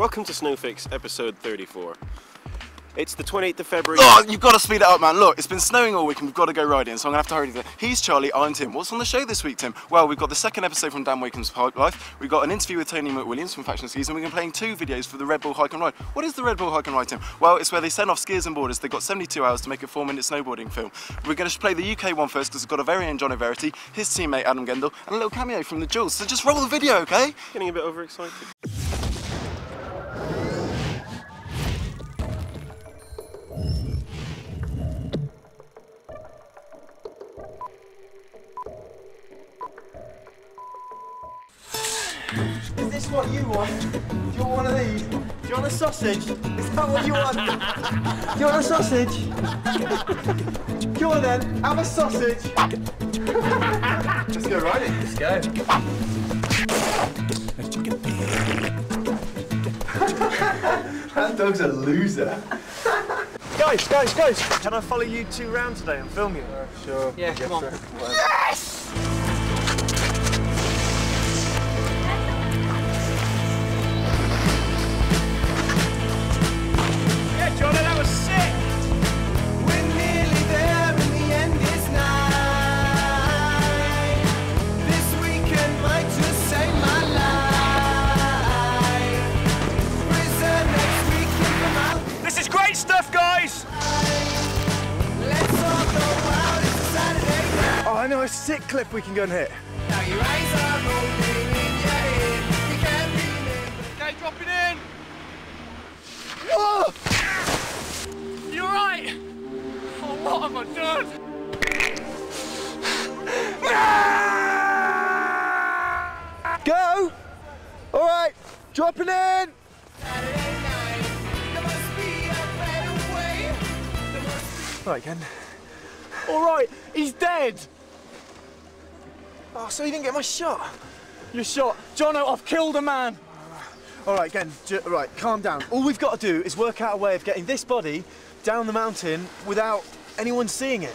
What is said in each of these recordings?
Welcome to Snowfix episode 34. It's the 28th of February. Oh, you've got to speed it up, man. Look, it's been snowing all week and we've got to go riding, so I'm going to have to hurry. He's Charlie, I'm Tim. What's on the show this week, Tim? Well, we've got the second episode from Dan Wakeham's Park Life. We've got an interview with Tony McWilliams from Faction Skis, and we're going to be playing two videos for the Red Bull Hike and Ride. What is the Red Bull Hike and Ride, Tim? Well, it's where they send off skiers and boarders. They've got 72 hours to make a four-minute snowboarding film. We're going to play the UK one first because we've got a very own Johno Verity, his teammate Adam Gendle, and a little cameo from the Jules. So just roll the video, okay? Getting a bit overexcited. This what you want? Do you want one of these? Do you want a sausage? Is that what you want? Do you want a sausage? Come on then, have a sausage. Let's go riding. Let's go. that dog's a loser. Guys, guys, guys, can I follow you two round today and film you? Sure. Yeah, come on. Yeah, sick clip we can go and hit. Now your eyes are rolling in your head. You can't feel it. Okay, dropping in! Whoa! You alright? Oh, what have I done? Go! All right, dropping in. Right, Ken. Alright, he's dead! Oh, so you didn't get my shot? You're shot. Johno, I've killed a man! All right. J- right, calm down. All we've got to do is work out a way of getting this body down the mountain without anyone seeing it.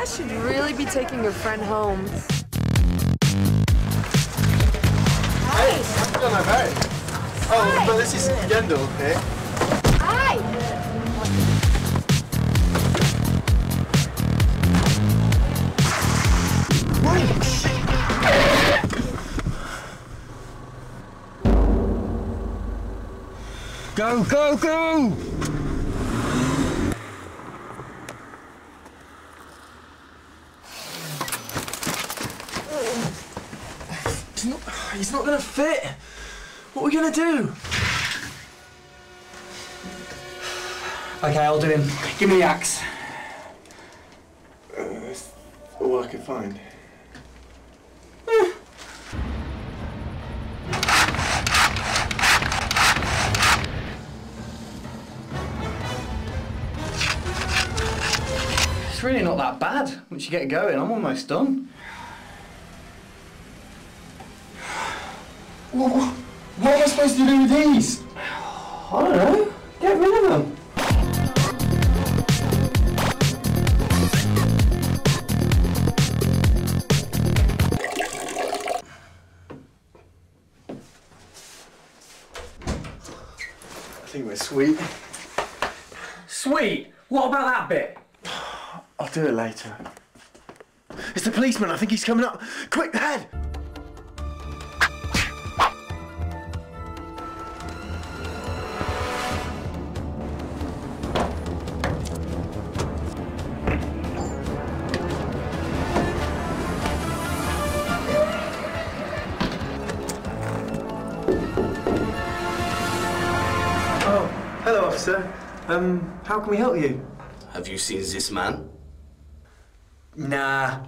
Guys should really be taking your friend home. Hey, no, no, hey. Oh, but this is Gendle here. Hi! Go, go, go! He's not, he's not gonna fit. What are we gonna do? Okay, I'll do him. Give me the axe. All I can find. It's really not that bad once you get going. I'm almost done. What, what, what am I supposed to do with these? I don't know. Get rid of them. I think we're sweet. Sweet. What about that bit? I'll do it later. It's the policeman. I think he's coming up. Quick, head! Oh, hello, officer. Um, how can we help you? Have you seen this man? Nah.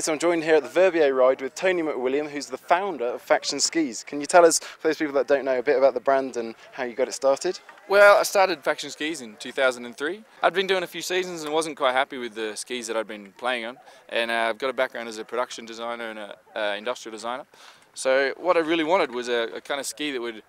So I'm joined here at the Verbier ride with Tony McWilliam, who's the founder of Faction Skis. Can you tell us, for those people that don't know, a bit about the brand and how you got it started? Well, I started Faction Skis in 2003. I'd been doing a few seasons and wasn't quite happy with the skis that I'd been playing on. And uh, I've got a background as a production designer and an uh, industrial designer. So what I really wanted was a, a, kind of ski that would,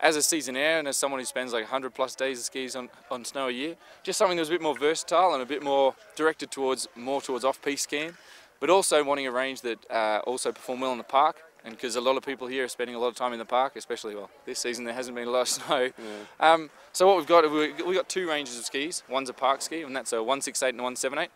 as a seasonaire and as someone who spends like 100 plus days of skis on, on snow a year, just something that was a bit more versatile and a bit more directed towards more towards off-piste skiing, but also wanting a range that uh, also perform well in the park and because a lot of people here are spending a lot of time in the park, especially well this season there hasn't been a lot of snow. Yeah. Um, so what we've got, we've got two ranges of skis. One's a park ski, and that's a 168 and a 178.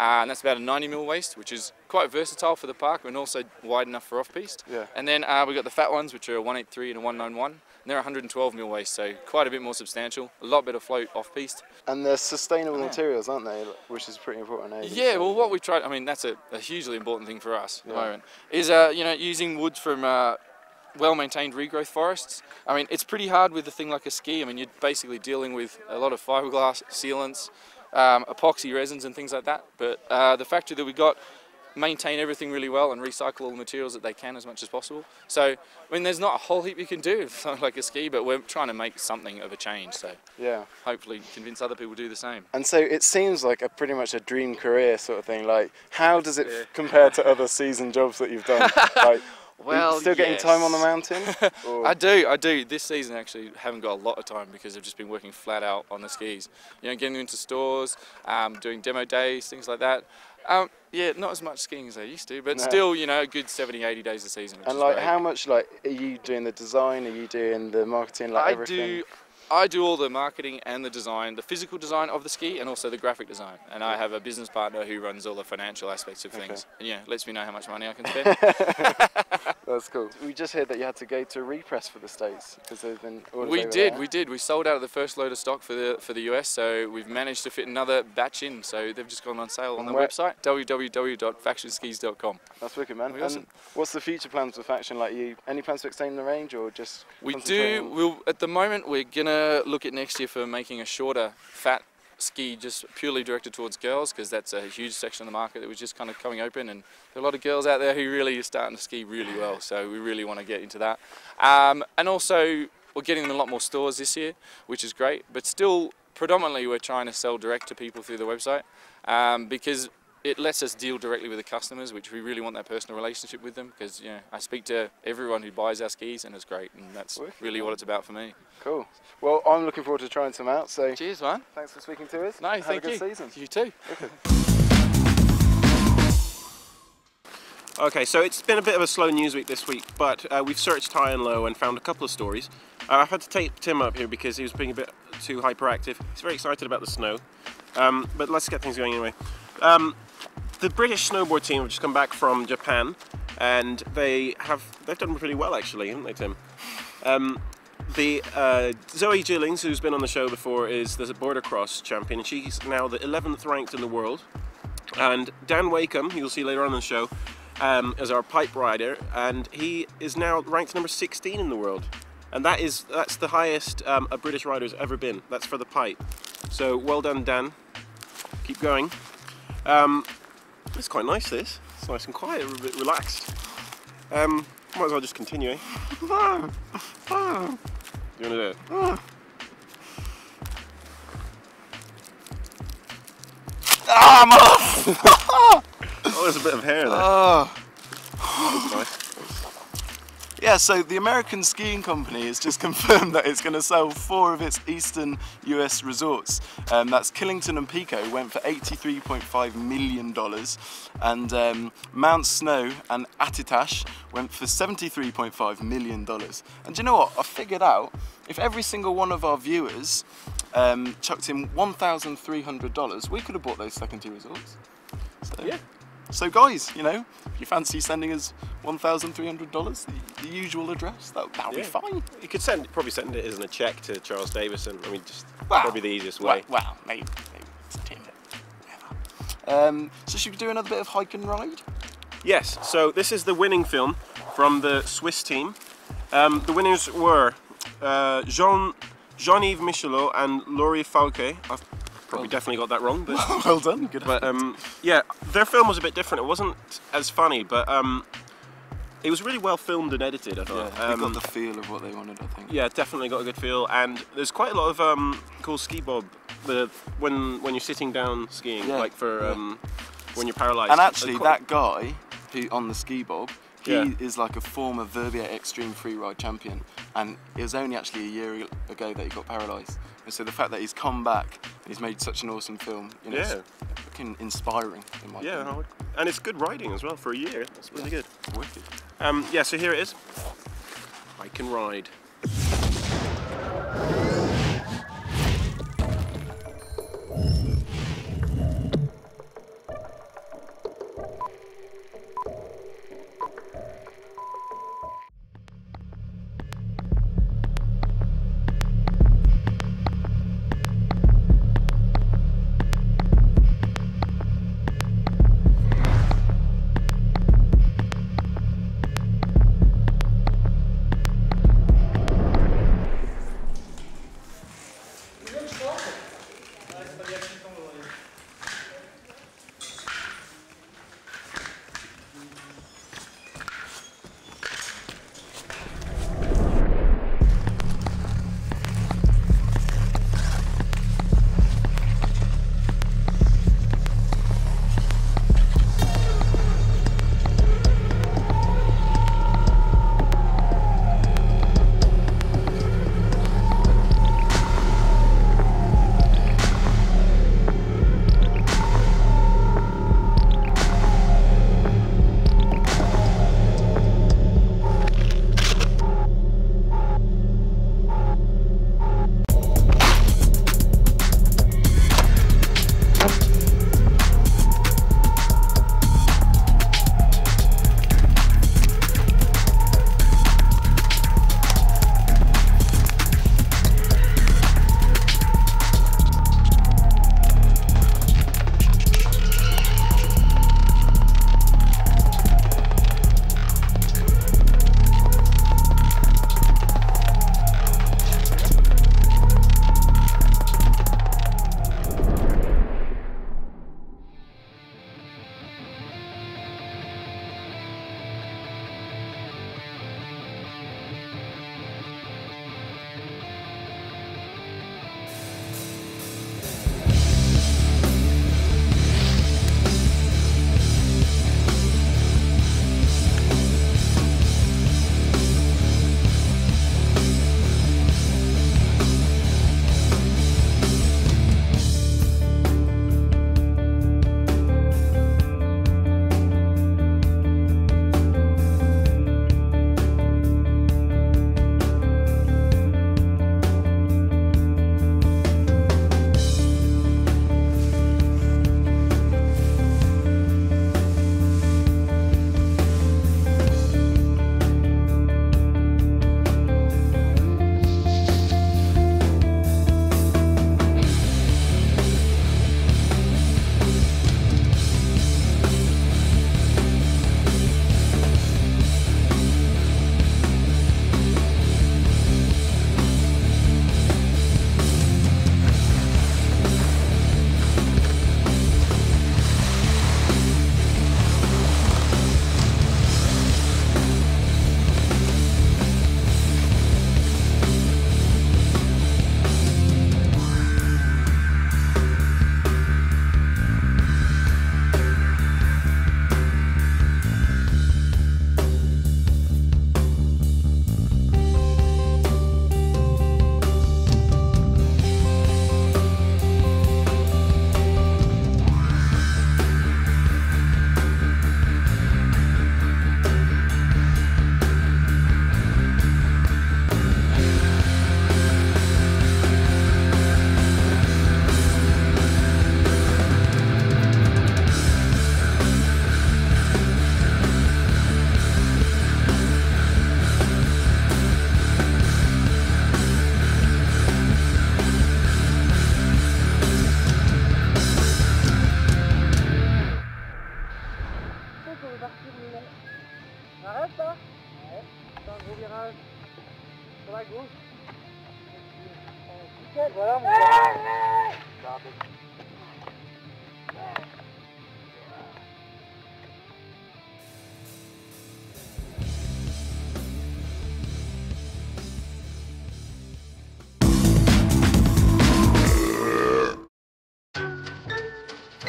Uh, and that's about a 90 mil waist, which is quite versatile for the park and also wide enough for off-piste. Yeah. And then uh, we've got the fat ones, which are a 183 and a 191. And they're 112 mil waist, so quite a bit more substantial. A lot better float off-piste. And they're sustainable yeah. materials, aren't they? Which is pretty important. Eh? Yeah, well, what we tried, I mean, that's a, a hugely important thing for us at the moment, is, uh, you know, using wood from uh, well-maintained regrowth forests. I mean, it's pretty hard with a thing like a ski. I mean, you're basically dealing with a lot of fiberglass sealants, um, epoxy resins and things like that. But uh, the factory that we got maintain everything really well and recycle all the materials that they can as much as possible. So, I mean, there's not a whole heap you can do like a ski, but we're trying to make something of a change. So, yeah, hopefully convince other people to do the same. And so it seems like a pretty much a dream career sort of thing. Like, how does it yeah. compare to other season jobs that you've done? like, well, still getting yes. time on the mountain? I do, I do. This season actually haven't got a lot of time because I've just been working flat out on the skis. You know, getting into stores, um, doing demo days, things like that. Um, yeah, not as much skiing as I used to, but no. still, you know, a good 70, 80 days a season. and like, how much like are you doing the design? Are you doing the marketing? Like I everything? do. I do all the marketing and the design, the physical design of the ski and also the graphic design. And I have a business partner who runs all the financial aspects of things. Okay. And yeah, lets me know how much money I can spend. That's cool. We just heard that you had to go to repress for the States because they've been We did, there. we did. We sold out of the first load of stock for the for the US, so we've managed to fit another batch in. So they've just gone on sale on the where? website, www.factionskis.com. That's wicked, man. Awesome. what's the future plans for Faction? Like you, any plans to extend the range or just? We do. We'll, at the moment, we're gonna look at next year for making a shorter, fat ski just purely directed towards girls because that's a huge section of the market that was just kind of coming open and there are a lot of girls out there who really are starting to ski really well so we really want to get into that. Um, and also we're getting in a lot more stores this year which is great but still predominantly we're trying to sell direct to people through the website um, because it lets us deal directly with the customers, which we really want that personal relationship with them because you know I speak to everyone who buys our skis and it's great, and that's really what it's about for me. Cool. Well, I'm looking forward to trying some out. So cheers, man. Thanks for speaking to us. No, Have thank a good you. Season. You too. Okay. Okay, so it's been a bit of a slow news week this week, but uh, we've searched high and low and found a couple of stories. Uh, I've had to take Tim up here because he was being a bit too hyperactive. He's very excited about the snow, um, but let's get things going anyway. Um, the British snowboard team have just come back from Japan, and they have they've done pretty well actually, haven't they, Tim? Um, the uh, Zoe Gillings, who's been on the show before, is the border cross champion, and she's now the 11th ranked in the world. And Dan Wakeham, you'll see later on in the show, um, is our pipe rider, and he is now ranked number 16 in the world. And that is that's the highest um, a British rider's ever been. That's for the pipe. So well done, Dan. Keep going. Um, it's quite nice this. It's nice and quiet, a bit relaxed. Um, might as well just continue. Eh? you want to do it? Ah, I'm off! oh, there's a bit of hair there. Oh. nice. Yeah, so the American Skiing Company has just confirmed that it's going to sell four of its eastern US resorts. Um, that's Killington and Pico went for $83.5 million and um, Mount Snow and Attitash went for $73.5 million. And do you know what? I figured out if every single one of our viewers um, chucked in $1,300, we could have bought those second tier resorts. So, yeah. So guys, you know, if you fancy sending us $1,300, the, the, usual address, that, that'll yeah. be fine. You could send probably send it as a check to Charles Davison. I mean, just wow. probably the easiest way. Well, well maybe, maybe um, so should we do another bit of hike and ride? Yes, so this is the winning film from the Swiss team. Um, the winners were uh, Jean, Jean-Yves Michellod and Laurie Falquet. I've probably definitely got that wrong, but well done. Good. but um, yeah, their film was a bit different. It wasn't as funny, but um, it was really well filmed and edited. I yeah, thought. they Um, got the feel of what they wanted. I think. yeah, definitely got a good feel, and there's quite a lot of um, cool ski bob. The when when you're sitting down skiing, Yeah, like for yeah. um, when you're paralysed. And actually, that guy who on the ski bob, he Yeah. is like a former Verbier Extreme Freeride champion, and it was only actually a year ago that he got paralysed. And so the fact that he's come back and he's made such an awesome film, you know, Yeah. it's fucking inspiring in my Yeah, opinion. and it's good riding as well for a year. That's really good. It's wicked. Um, yeah, so here it is. I can ride.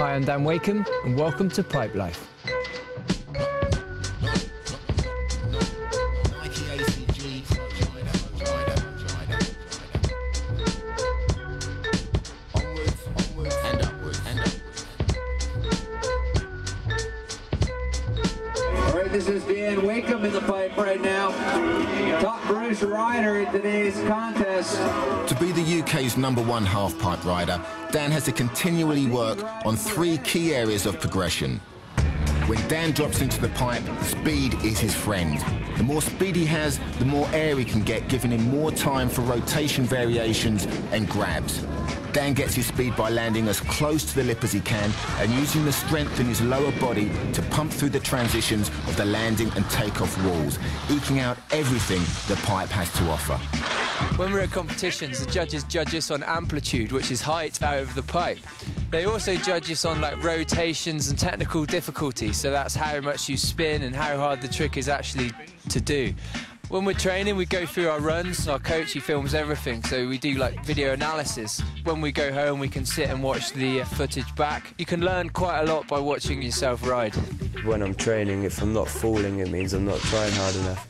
Hi, I'm Dan Wakeham, and welcome to Pipe Life. All right, this is Dan Wakeham in the pipe right now. Top British rider in today's contest. To be the UK's number one half-pipe rider, Dan has to continually work on three key areas of progression. When Dan drops into the pipe, speed is his friend. The more speed he has, the more air he can get, giving him more time for rotation variations and grabs. Dan gets his speed by landing as close to the lip as he can and using the strength in his lower body to pump through the transitions of the landing and takeoff walls, eking out everything the pipe has to offer. When we're at competitions, the judges judge us on amplitude, which is height out of the pipe. They also judge us on like rotations and technical difficulty, so that's how much you spin and how hard the trick is actually to do. When we're training, we go through our runs. Our coach, he films everything, so we do like video analysis. When we go home, we can sit and watch the uh, footage back. You can learn quite a lot by watching yourself ride. When I'm training, if I'm not falling, it means I'm not trying hard enough.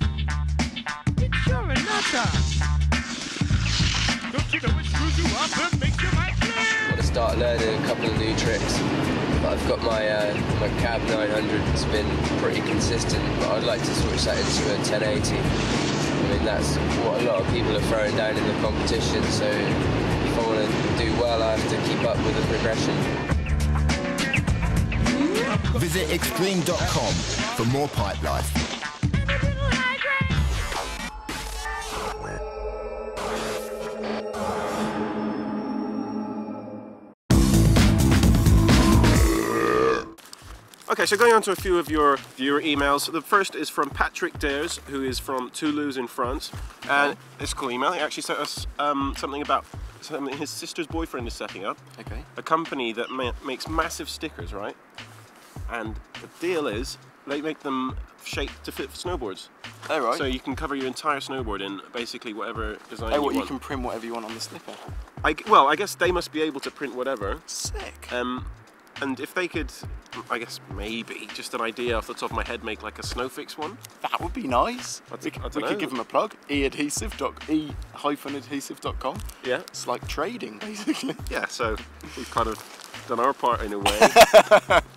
You're a nutter. Got to start learning a couple of new tricks. I've got my uh, my cab 900. It's been pretty consistent, but I'd like to switch that into a 1080. I mean that's what a lot of people are throwing down in the competition. So if I want to do well, I have to keep up with the progression. Visit extreme.com for more pipe life. Okay, so going on to a few of your viewer emails. The first is from Patrick Dares, who is from Toulouse in France. And it's a cool email. He actually sent us um, something about something his sister's boyfriend is setting up. Okay. A company that ma- makes massive stickers, right? And the deal is they make them shaped to fit for snowboards. Oh, right. So you can cover your entire snowboard in basically whatever design Oh, you what, you want. can print whatever you want on the sticker. I well, I guess they must be able to print whatever. Sick. Um, and if they could, I guess maybe, just an idea off the top of my head, make like a Snowfix one. That would be nice. I d- we I could, don't we could give them a plug. E-adhesive dot e hyphen adhesive.com. Yeah. It's like trading, basically. Yeah, so we've kind of done our part in a way.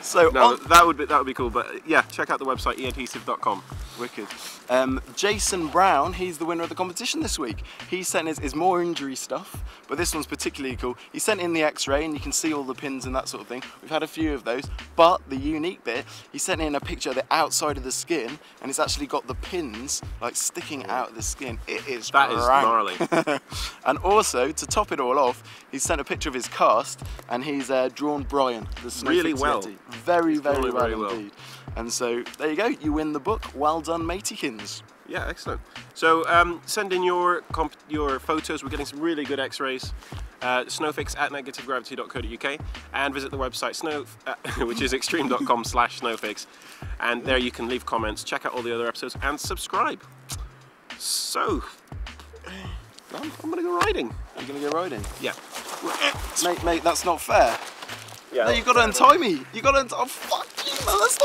So no, that would be that would be cool. But yeah, check out the website eadhesive.com. Wicked. Um, Jason Brown, he's the winner of the competition this week. He sent his, his more injury stuff, but this one's particularly cool. He sent in the x-ray and you can see all the pins and that sort of thing. We've had a few of those, but the unique bit, he sent in a picture of the outside of the skin and it's actually got the pins like sticking out of the skin. It is That is rank. gnarly. and also, to top it all off, he sent a picture of his cast and he's uh, drawn Brian, the Really well. Very, very well very well. indeed. And so, there you go, you win the book. Well done, Mateykins. Yeah, excellent. So um, send in your comp- your photos. We're getting some really good X-rays. Uh, snowfix at negativegravity.co.uk and visit the website snow, uh, which is extreme.com slash snowfix and there you can leave comments check out all the other episodes and subscribe so I'm, I'm gonna go riding You're gonna go riding? yeah Mate, mate, that's not fair. yeah No, you gotta untie me. You gotta untie. Oh, fuck That's.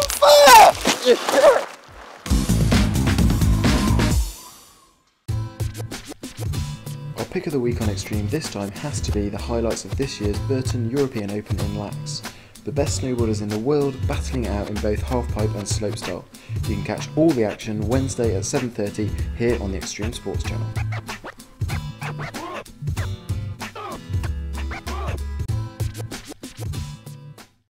Our pick of the week on Extreme this time has to be the highlights of this year's Burton European Open in Laax. The best snowboarders in the world battling it out in both halfpipe and slopestyle. You can catch all the action Wednesday at 7.30 here on the Extreme Sports Channel.